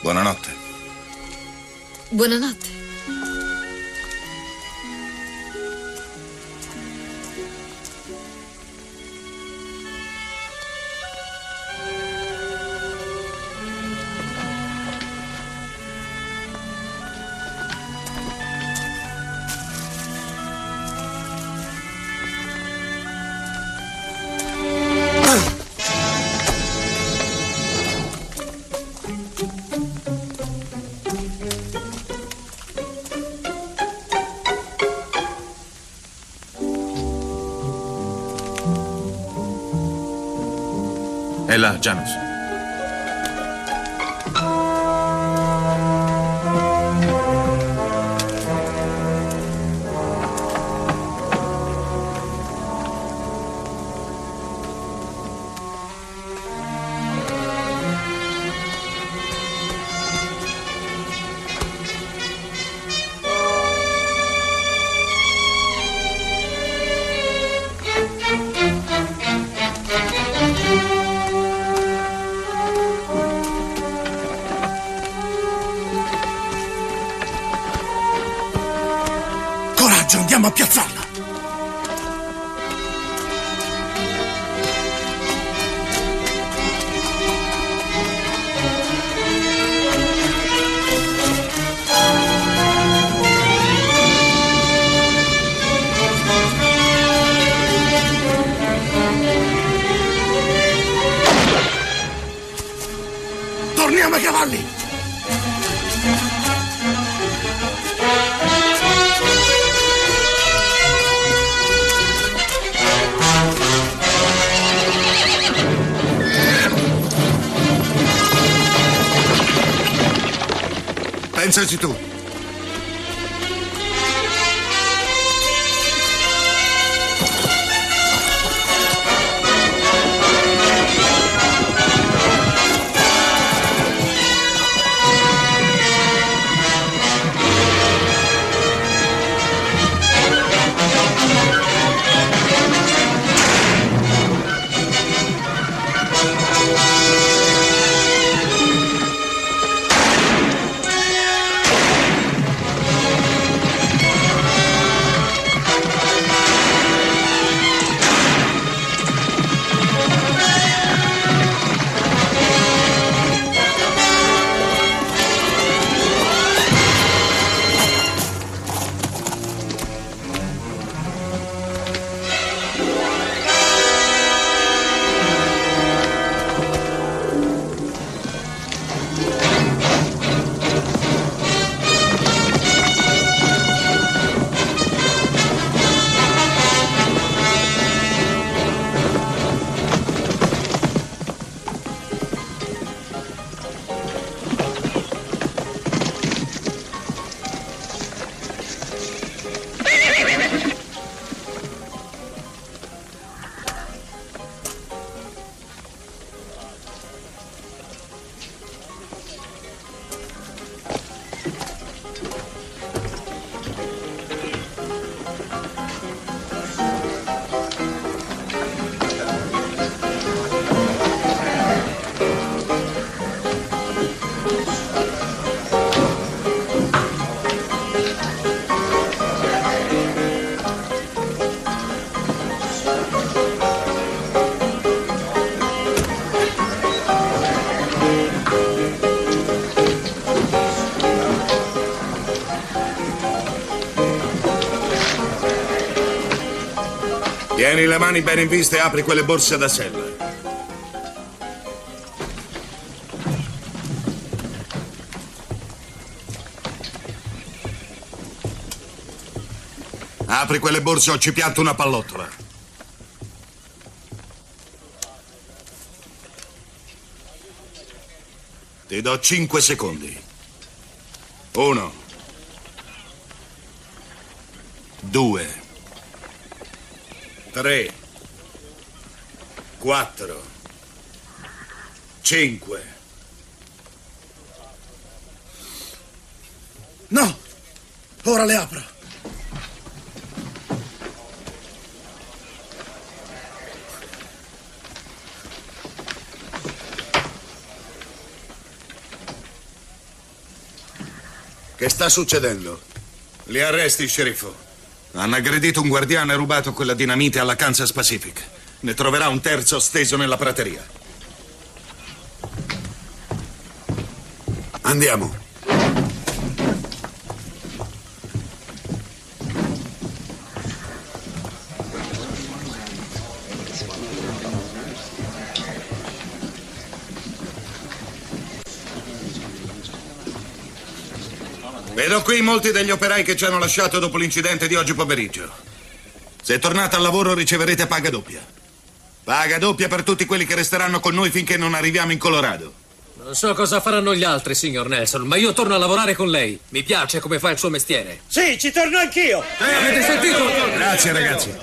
Buonanotte. Buonanotte. È là, Exército! Tieni le mani bene in vista e apri quelle borse da sella. Apri quelle borse o ci pianto una pallottola. Ti do cinque secondi. Uno. Due. Tre. Quattro. Cinque. No! Ora le apro. Che sta succedendo? Li arresti, sceriffo. Hanno aggredito un guardiano e rubato quella dinamite alla Kansas Pacific. Ne troverà un terzo steso nella prateria. Andiamo. Vedo qui molti degli operai che ci hanno lasciato dopo l'incidente di oggi pomeriggio. Se tornate al lavoro riceverete paga doppia. Paga doppia per tutti quelli che resteranno con noi finché non arriviamo in Colorado. Non so cosa faranno gli altri, signor Nelson, ma io torno a lavorare con lei. Mi piace come fa il suo mestiere. Sì, ci torno anch'io. Avete sentito? Grazie ragazzi.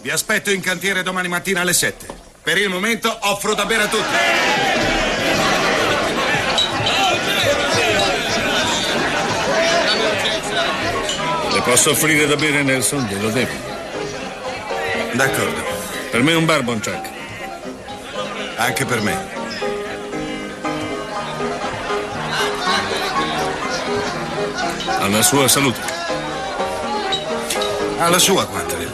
Vi aspetto in cantiere domani mattina alle 7. Per il momento offro da bere a tutti. Le posso offrire da bere, Nelson? Glielo devo. D'accordo. Per me un barbon, Chuck. Anche per me. Alla sua salute. Alla sua, Quantrill.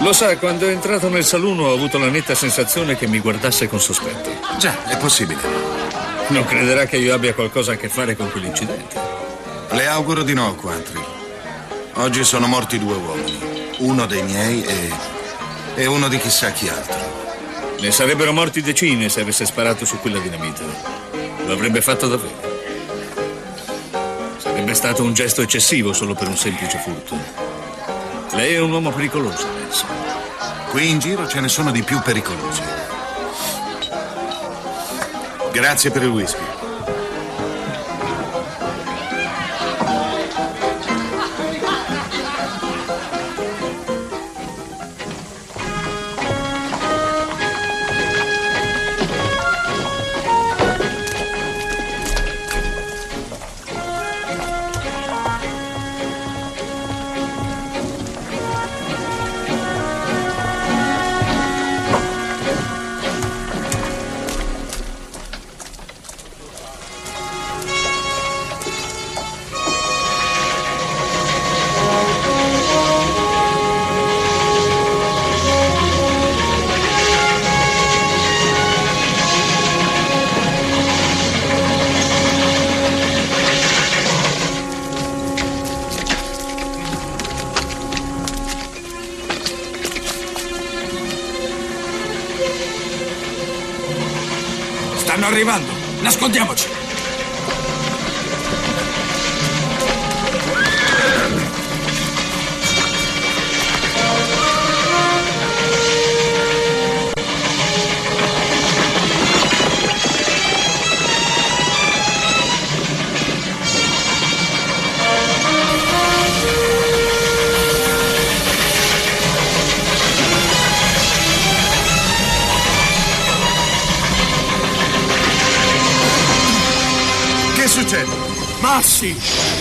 Lo sa, quando è entrato nel saloon ho avuto la netta sensazione che mi guardasse con sospetto. Già, è possibile. Non crederà che io abbia qualcosa a che fare con quell'incidente. Le auguro di no, Quantrill. Oggi sono morti due uomini. Uno dei miei e... e uno di chissà chi altro. Ne sarebbero morti decine se avesse sparato su quella dinamite. Lo avrebbe fatto davvero. Sarebbe stato un gesto eccessivo solo per un semplice furto. Lei è un uomo pericoloso, Nelson. Qui in giro ce ne sono di più pericolosi. Grazie per il whisky. Massi!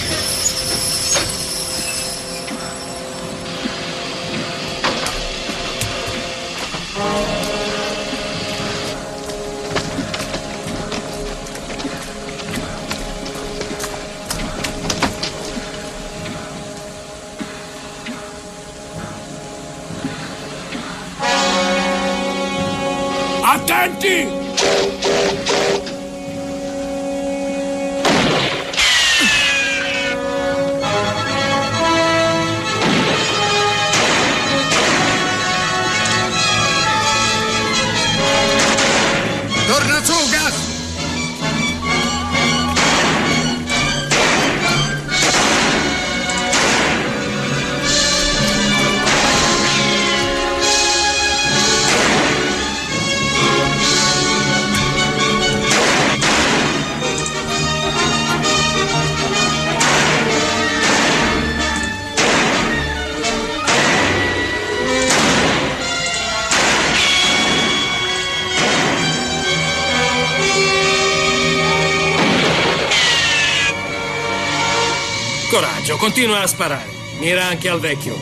Continua a sparare. Mira anche al vecchio.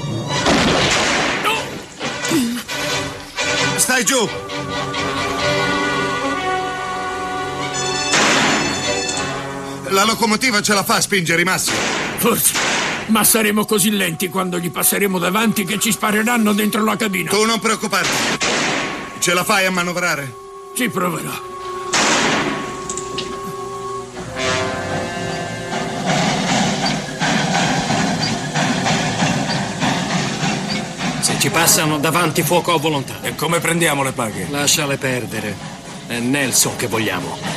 Stai giù! La locomotiva ce la fa a spingere i massi. Forse. Ma saremo così lenti quando gli passeremo davanti che ci spareranno dentro la cabina. Tu non preoccuparti. Ce la fai a manovrare? Ci proverò. Passano davanti fuoco a volontà. E come prendiamo le paghe? Lasciale perdere. È Nelson che vogliamo.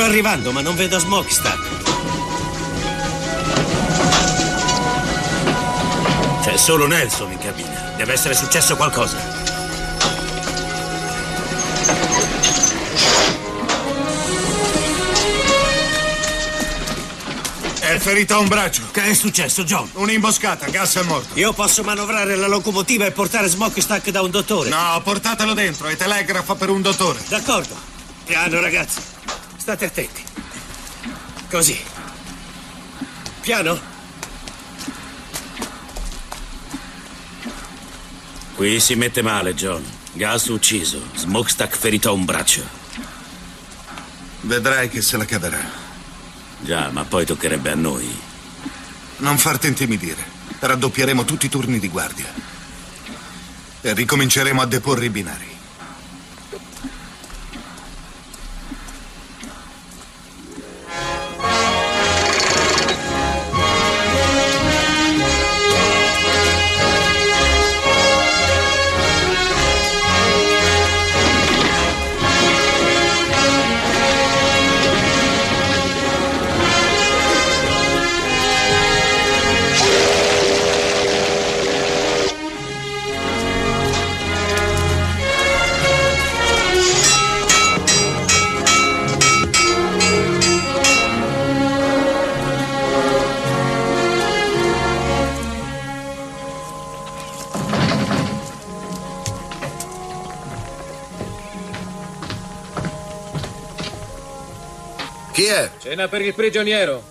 Stanno arrivando, ma non vedo Smokestack. C'è solo Nelson in cabina. Deve essere successo qualcosa. È ferito a un braccio. Che è successo, John? Un'imboscata, gas è morto. Io posso manovrare la locomotiva e portare Smokestack da un dottore. No, portatelo dentro e telegrafa per un dottore. D'accordo. Piano, ragazzi. State attenti. Così. Piano. Qui si mette male, John. Gas ucciso, Smokestack ferito a un braccio. Vedrai che se la caverà. Già, ma poi toccherebbe a noi. Non farti intimidire. Raddoppieremo tutti i turni di guardia. E ricominceremo a deporre i binari. Cena per il prigioniero.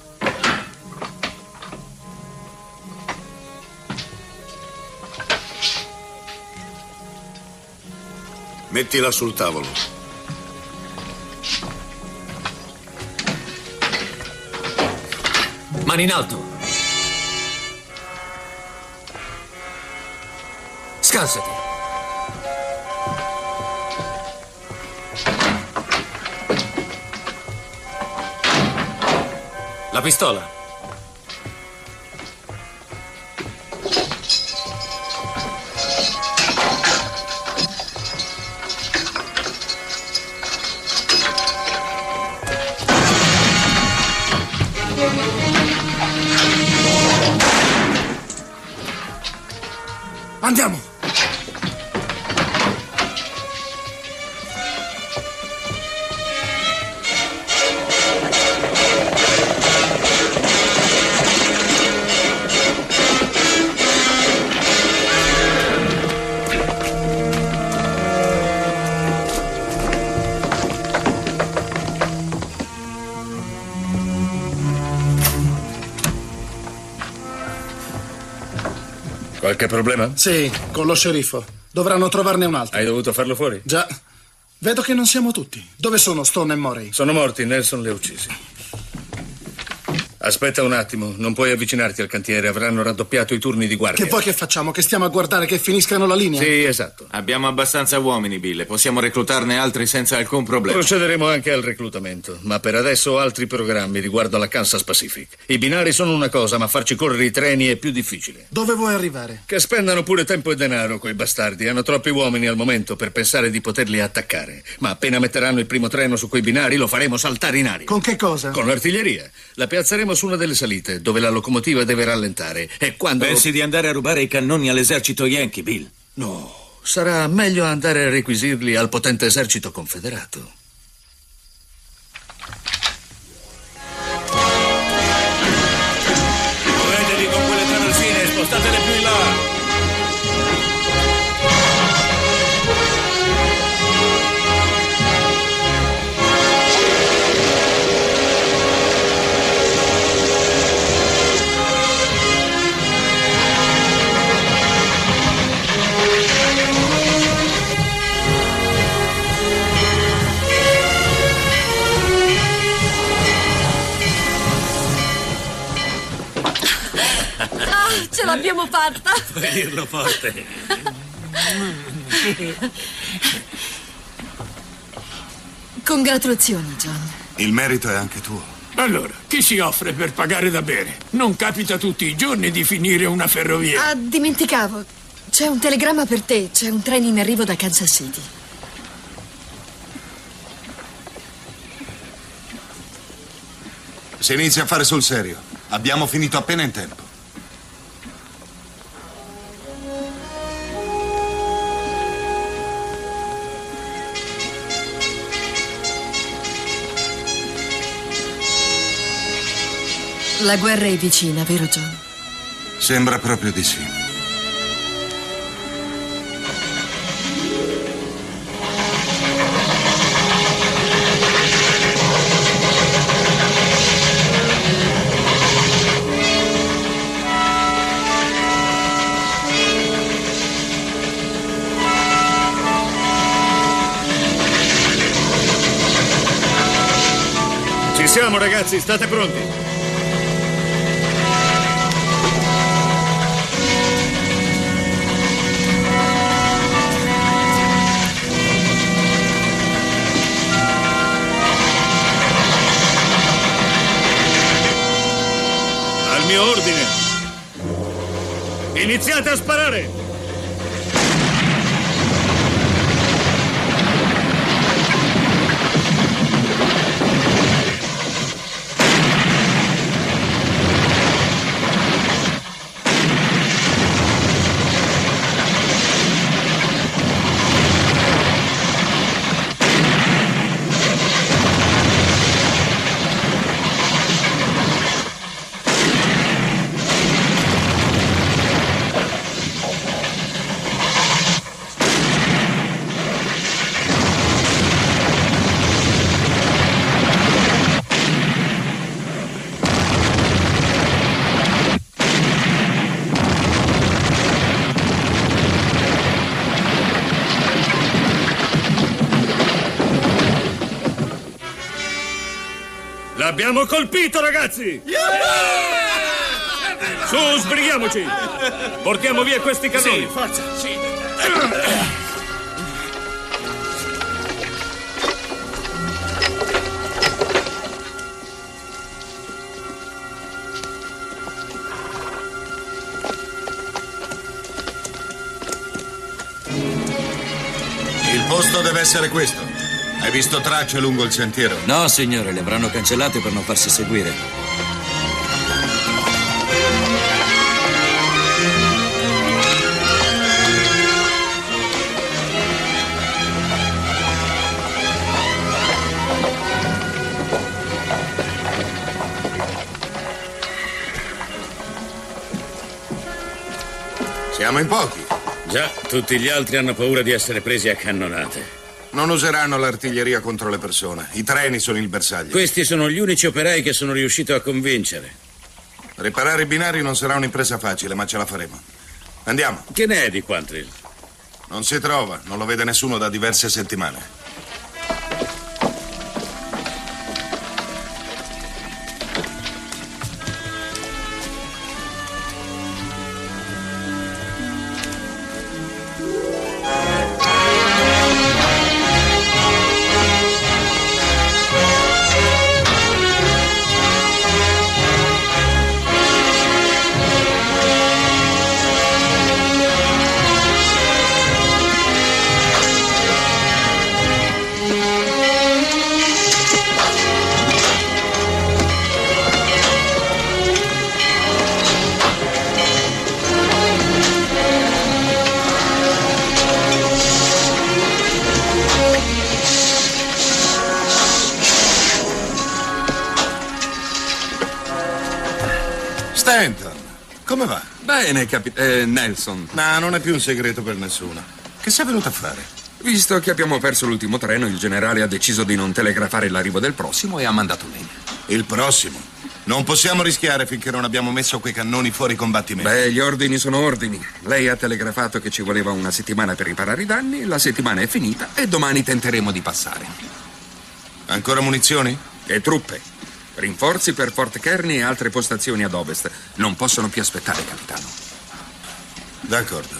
Mettila sul tavolo. Mani in alto. Scansati. Pistola. Problema? Sì, con lo sceriffo. Dovranno trovarne un altro. Hai dovuto farlo fuori? Già. Vedo che non siamo tutti. Dove sono Stone e Morey? Sono morti, Nelson li ha uccisi. Aspetta un attimo, non puoi avvicinarti al cantiere, avranno raddoppiato i turni di guardia. Che poi che facciamo? Che stiamo a guardare che finiscano la linea? Sì, esatto. Abbiamo abbastanza uomini, Bill, possiamo reclutarne altri senza alcun problema. Procederemo anche al reclutamento, ma per adesso ho altri programmi riguardo alla Kansas Pacific. I binari sono una cosa, ma farci correre i treni è più difficile. Dove vuoi arrivare? Che spendano pure tempo e denaro quei bastardi. Hanno troppi uomini al momento per pensare di poterli attaccare. Ma appena metteranno il primo treno su quei binari lo faremo saltare in aria. Con che cosa? Con l'artiglieria. La piazzeremo su una delle salite, dove la locomotiva deve rallentare. E quando. Pensi di andare a rubare i cannoni all'esercito Yankee, Bill? No, sarà meglio andare a requisirli al potente esercito confederato. Ce l'abbiamo fatta! Puoi dirlo forte. Congratulazioni, John. Il merito è anche tuo. Allora, chi si offre per pagare da bere? Non capita tutti i giorni di finire una ferrovia. Ah, dimenticavo. C'è un telegramma per te. C'è un treno in arrivo da Kansas City. Si inizia a fare sul serio. Abbiamo finito appena in tempo. La guerra è vicina, vero John? Sembra proprio di sì. Ci siamo, ragazzi, state pronti. Iniziate a L'abbiamo colpito, ragazzi! Su, sbrighiamoci! Portiamo via questi cannoni! forza, sì. Il posto deve essere questo. Hai visto tracce lungo il sentiero? No, signore, le avranno cancellate per non farsi seguire. Siamo in pochi. Già, tutti gli altri hanno paura di essere presi a cannonate. Non useranno l'artiglieria contro le persone. I treni sono il bersaglio. Questi sono gli unici operai che sono riuscito a convincere. Riparare i binari non sarà un'impresa facile, ma ce la faremo. Andiamo. Che ne è di Quantrill? Non si trova, non lo vede nessuno da diverse settimane. Bene, capi- eh, Nelson. No, non è più un segreto per nessuno. Che sei venuto a fare? Visto che abbiamo perso l'ultimo treno, il generale ha deciso di non telegrafare l'arrivo del prossimo e ha mandato lei. Il prossimo? Non possiamo rischiare finché non abbiamo messo quei cannoni fuori combattimento. Beh, gli ordini sono ordini. Lei ha telegrafato che ci voleva una settimana per riparare i danni, la settimana è finita e domani tenteremo di passare. Ancora munizioni? E truppe. Rinforzi per Fort Kearney e altre postazioni ad ovest. Non possono più aspettare, capitano. D'accordo.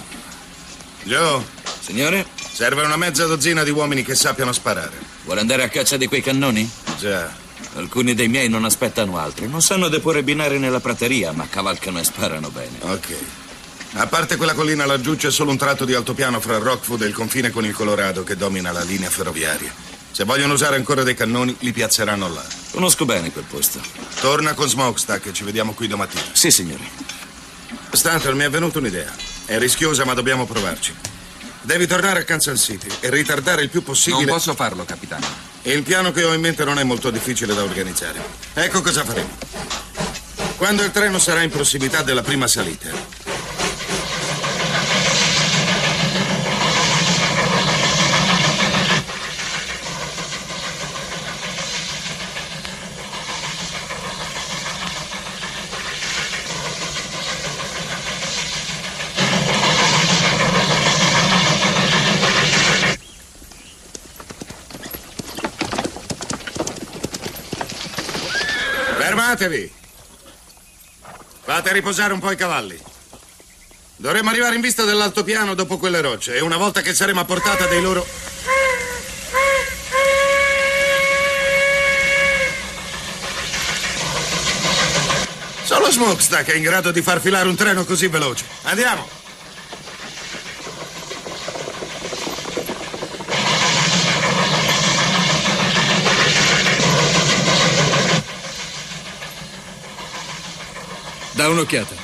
Joe. Signore? Serve una mezza dozzina di uomini che sappiano sparare. Vuole andare a caccia di quei cannoni? Già. Alcuni dei miei non aspettano altri. Non sanno deporre binari nella prateria, ma cavalcano e sparano bene. Ok. A parte quella collina laggiù c'è solo un tratto di altopiano fra Rockwood e il confine con il Colorado che domina la linea ferroviaria. Se vogliono usare ancora dei cannoni, li piazzeranno là. Conosco bene quel posto. Torna con Smokestack e ci vediamo qui domattina. Sì, signore. Stanton, mi è venuta un'idea. È rischiosa, ma dobbiamo provarci. Devi tornare a Kansas City e ritardare il più possibile. Non posso farlo, capitano. Il piano che ho in mente non è molto difficile da organizzare. Ecco cosa faremo. Quando il treno sarà in prossimità della prima salita, Fermatevi! Fate riposare un po' i cavalli. Dovremmo arrivare in vista dell'altopiano dopo quelle rocce e una volta che saremo a portata dei loro... Solo Smokestack è in grado di far filare un treno così veloce. Andiamo! Da un'occhiata.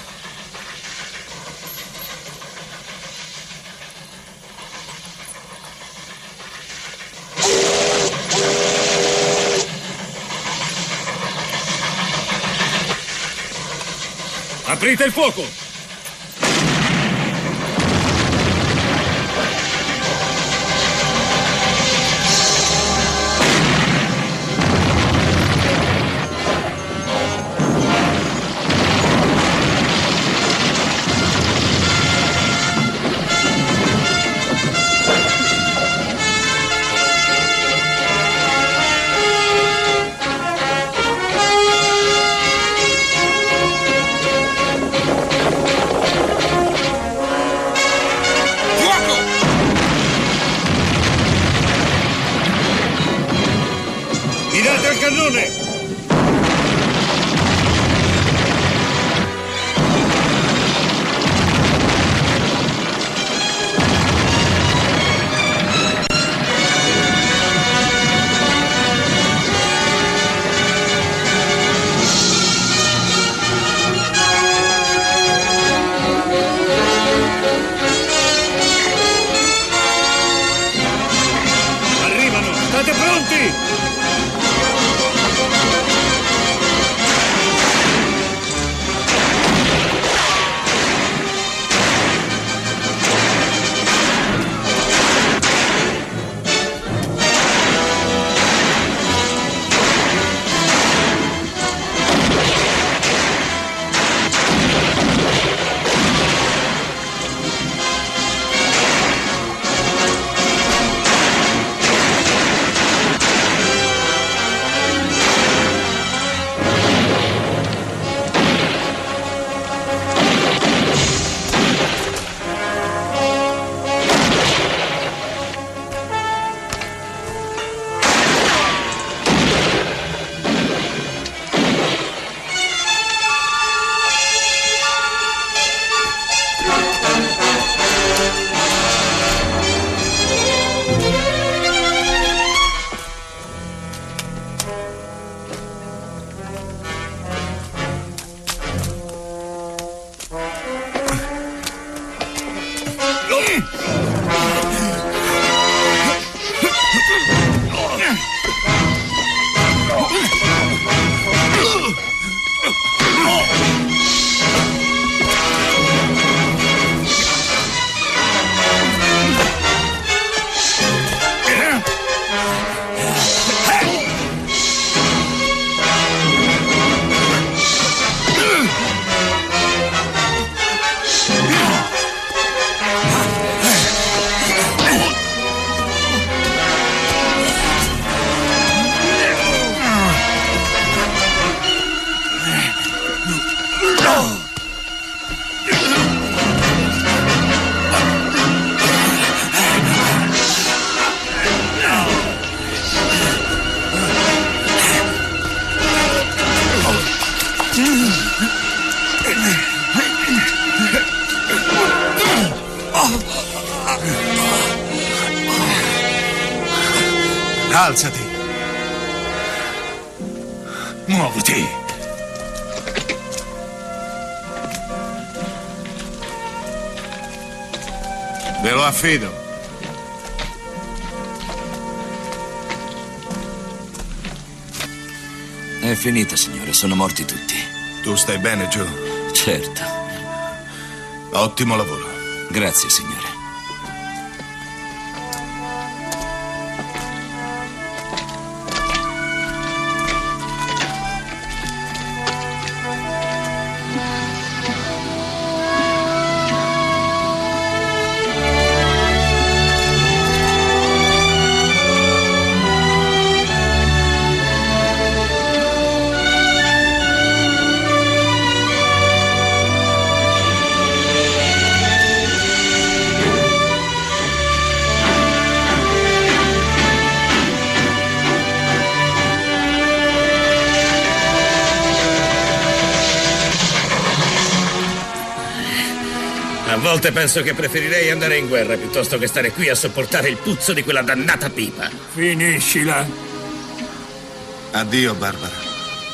Aprite il fuoco! City. Alzati. Muoviti. Ve lo affido. È finita, signore. Sono morti tutti. Tu stai bene, Joe? Certo. Ottimo lavoro. Grazie, signore. Volte penso che preferirei andare in guerra piuttosto che stare qui a sopportare il puzzo di quella dannata pipa. Finiscila. Addio, Barbara.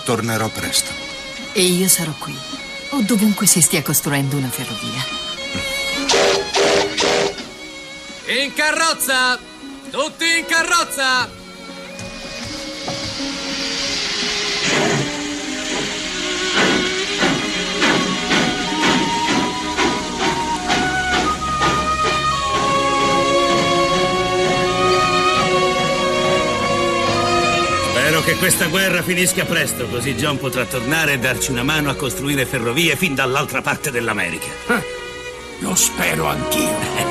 Tornerò presto. E io sarò qui, o dovunque si stia costruendo una ferrovia. In carrozza! Tutti in carrozza! Che questa guerra finisca presto, così John potrà tornare e darci una mano a costruire ferrovie fin dall'altra parte dell'America. Lo spero anch'io.